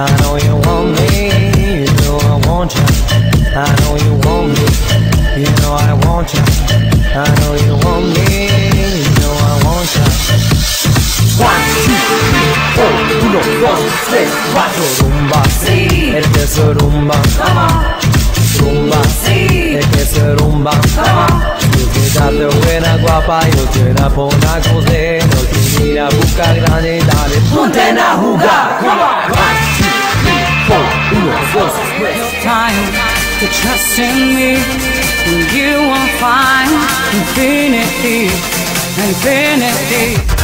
I know you want me. You know I want you. I know you want me. You know I want you. I know you want me. You know I want you. One, two, three, four, uno, dos, tres, cuatro. Rumba, Sí. es que se rumba. Rumba, Sí. es que se rumba. Quédate buena, guapa, yo te la pongo a coser. No te mira, busca grande, dale. Ponte a jugar. Come on. Dos, tres. time to trust in me. And you will find infinity, infinity.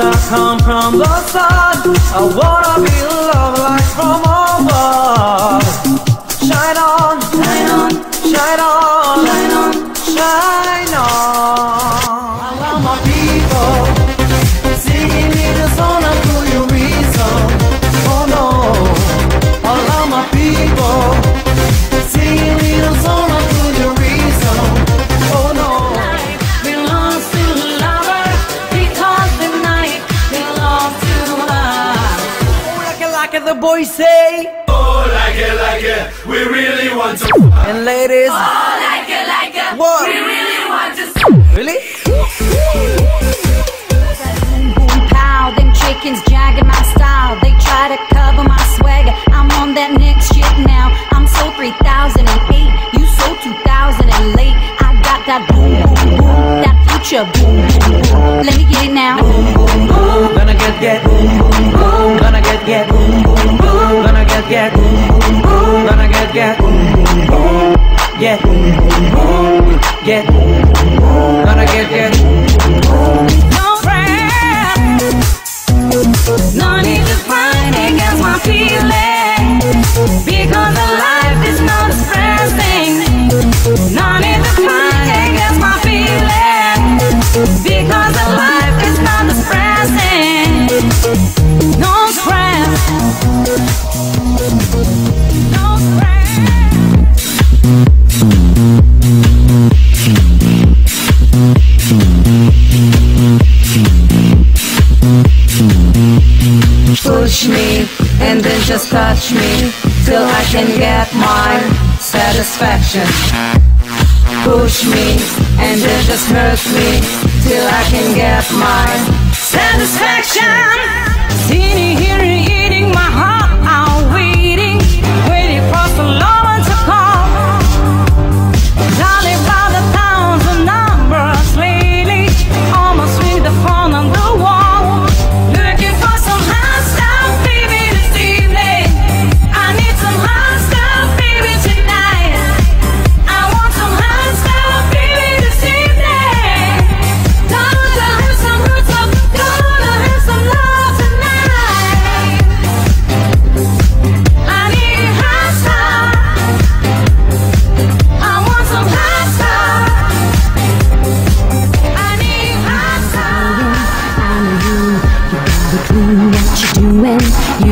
That come from the sun. I wanna be love like from above. Shine on, shine on, shine on, shine on, shine on. We really want to. And ladies, oh, like it, like it. what? really want to Really? Boom, boom, pow, them chickens jagging my style. They try to cover my swagger. I'm on that next shit now. I'm so 3008, you so 2000 and late. I got that boom, boom, boom, that future boom, boom, boom. Let me get it now. Boom, boom, boom. Gonna get get boom boom boom. Gonna get get boom boom boom. Boom. Gonna get get. Get. Get boom. Gonna get get boom. Just touch me till I can get my satisfaction. Push me and then just hurt me till I can get my satisfaction. Seeing, hearing, eating my heart out,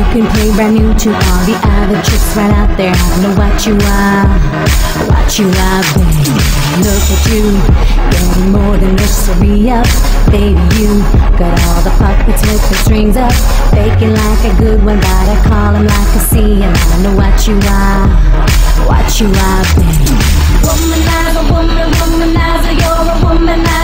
can play brand new to all the other chicks right out there. I know what you are, what you are, baby. Look at you, getting more than be up. Baby, you got all the puppets with the strings up. Faking like a good one, but I call him like a C. And I know what you are, what you are, baby. Womanizer, woman, womanizer, you're a womanizer,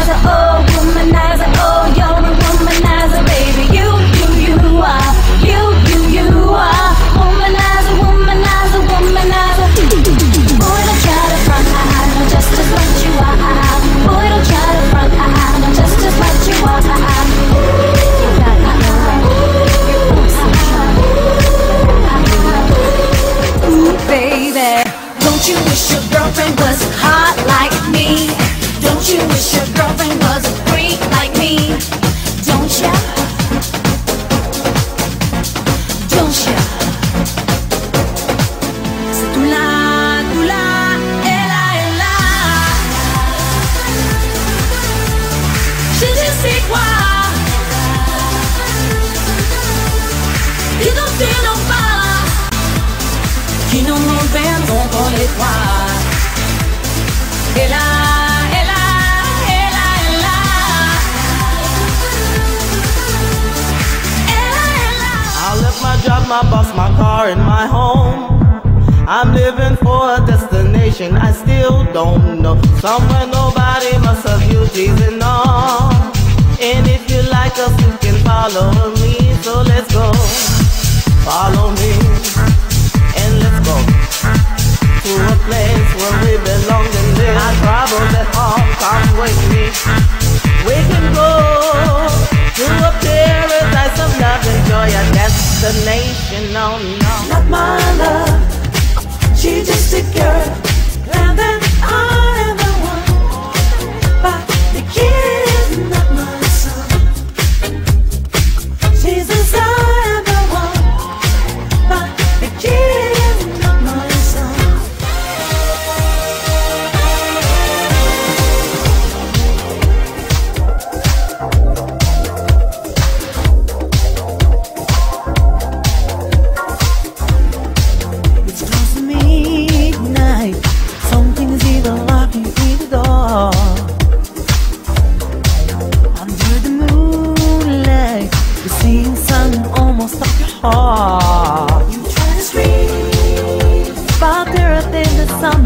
I left my job, my boss, my car, and my home. I'm living for a destination I still don't know. Somewhere nobody must have you teasing on. And if you like us, you can follow me. So let's go. Follow me.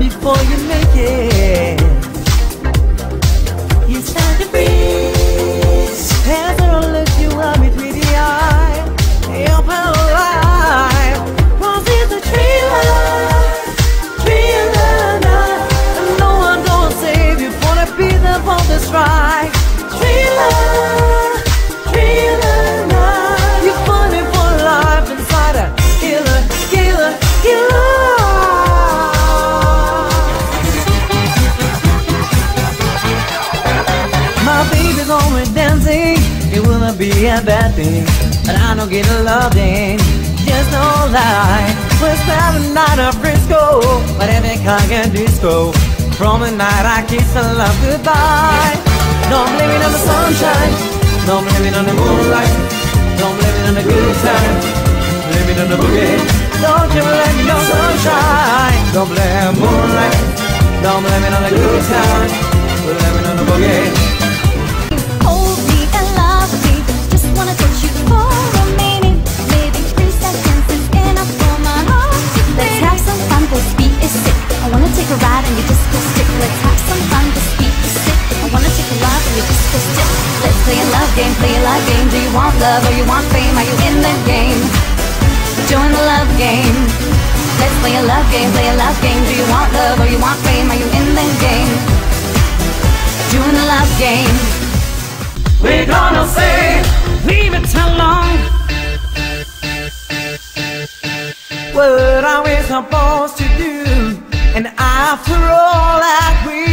Before you It not be a bad thing. But I don't get a loving. Just no lie. We're spending night at Frisco. But every car can disco. From the night I kiss and love goodbye. No blaming on the sunshine. No blaming on the moonlight. No blaming on the good time. Blaming on the boogie. Don't you blame me on sunshine. Don't blame moonlight. Don't blame it on the good time. Blame it on the boogie. Love or you want fame? Are you in the game? Join the love game. Let's play a love game. Play a love game. Do you want love or you want fame? Are you in the game? Join the love game. We're gonna say, Leave it alone. What are we supposed to do? And after all that we